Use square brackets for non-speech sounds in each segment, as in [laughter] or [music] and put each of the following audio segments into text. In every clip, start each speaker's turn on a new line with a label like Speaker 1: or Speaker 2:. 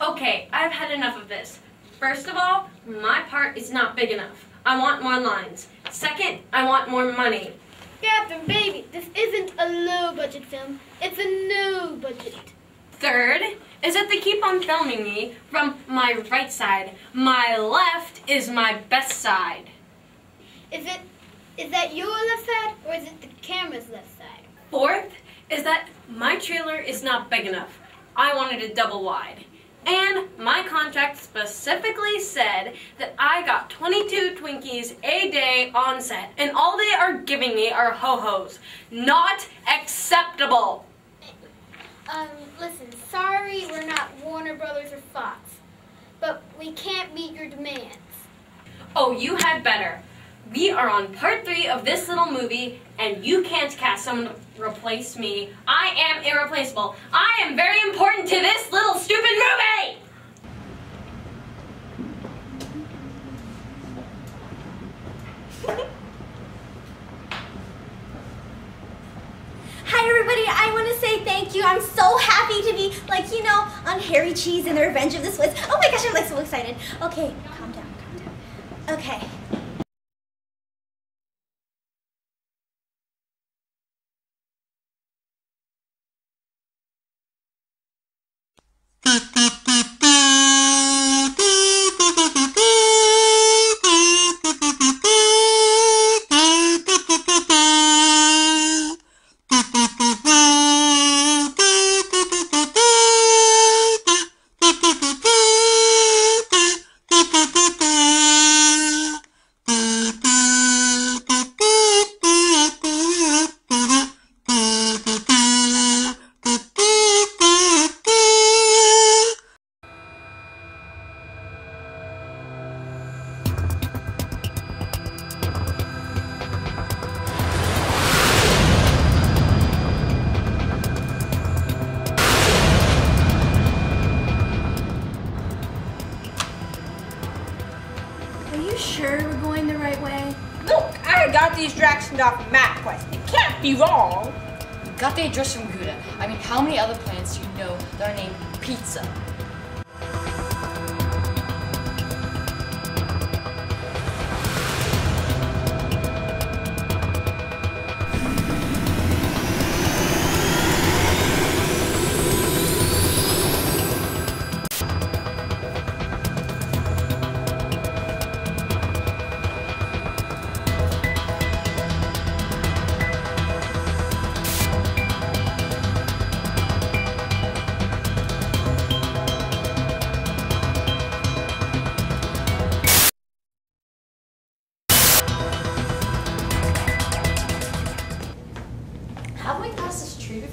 Speaker 1: Okay, I've had enough of this. First of all, my part is not big enough. I want more lines. Second, I want more money.
Speaker 2: Captain Baby, this isn't a low budget film. It's a no budget.
Speaker 1: Third is that they keep on filming me from my right side. My left is my best side.
Speaker 2: Is it is that your left side or is it the camera's left side?
Speaker 1: Fourth is that my trailer is not big enough. I wanted a double wide. And my contract specifically said that I got 22 Twinkies a day on set, and all they are giving me are ho-hos. Not acceptable!
Speaker 2: Um, listen, sorry we're not Warner Brothers or Fox, but we can't meet your demands.
Speaker 1: Oh, you had better. We are on part three of this little movie, and you can't cast someone to replace me. I am irreplaceable. I am very important to this little stupid movie!
Speaker 3: Hi everybody, I want to say thank you. I'm so happy to be, like, you know, on Harry Cheese and the Revenge of the Swiss. Oh my gosh, I'm like so excited. Okay, calm down, calm down. Okay. Sure we're going the right way?
Speaker 4: Look, I got these directions off of MapQuest. It can't be wrong.
Speaker 5: You got the address from Gouda. I mean, how many other plants do you know that are named Pizza?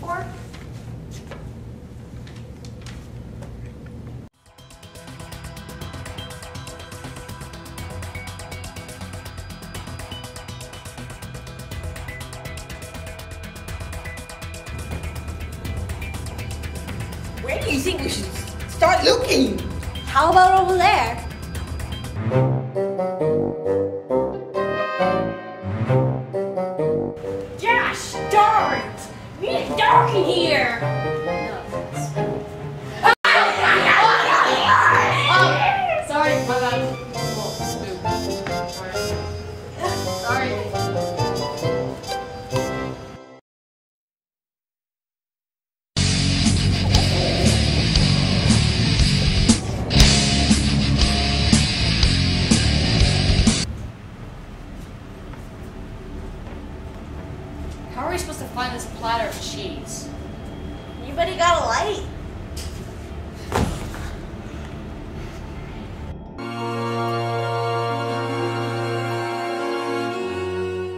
Speaker 5: Before?
Speaker 4: Where do you think we should start looking?
Speaker 3: How about over there?
Speaker 1: Here!
Speaker 5: Platter of cheese?
Speaker 3: Anybody got a light?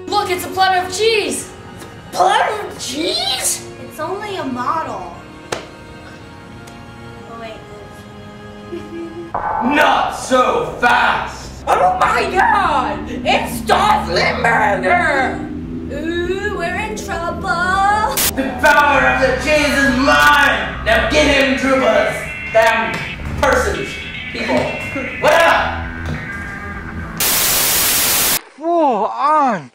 Speaker 5: Look, it's a platter of cheese!
Speaker 3: Platter of cheese? It's only a model. Oh wait. [laughs]
Speaker 6: Not so fast!
Speaker 4: Oh my god! It's Dolph Limburger!
Speaker 3: Ooh, we're in trouble.
Speaker 6: The power of the cheese is mine! Now get him, troopers! Damn persons, people, whatever!
Speaker 7: Full on!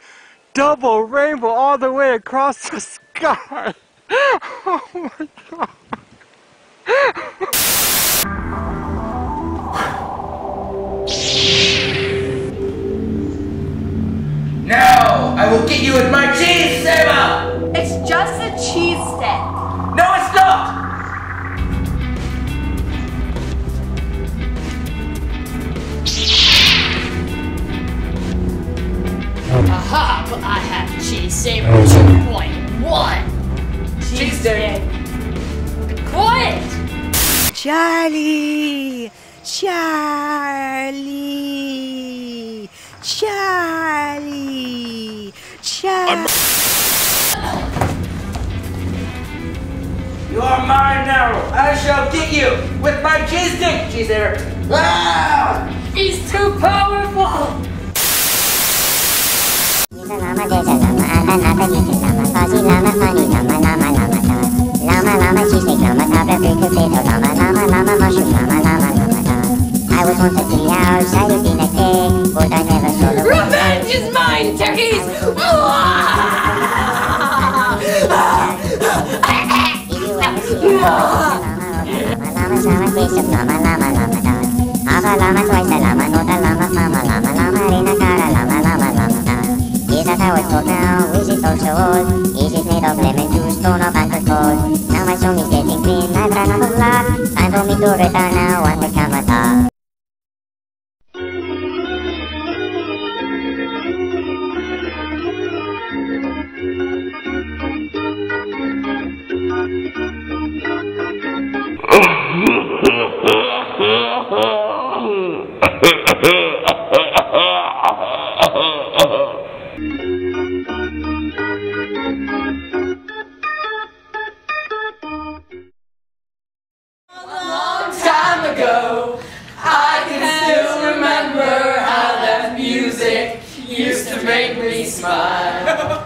Speaker 7: Double rainbow all the way across the sky! [laughs] Oh my god!
Speaker 6: Now, I will get you with my
Speaker 8: Charlie! Charlie! Charlie! Charlie!
Speaker 6: You are mine now! I shall get you with my cheese stick! Cheese saber! Ah!
Speaker 5: He's too powerful!
Speaker 9: I was once a meow, saluting a day, but I never saw the
Speaker 5: Revenge is mine, turkeys!
Speaker 9: Now? My song is getting clean, I've run out of luck. Time for me to return now and become a
Speaker 6: ago, I can still remember how that music used to make me smile. [laughs]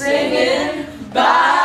Speaker 6: singing, bye.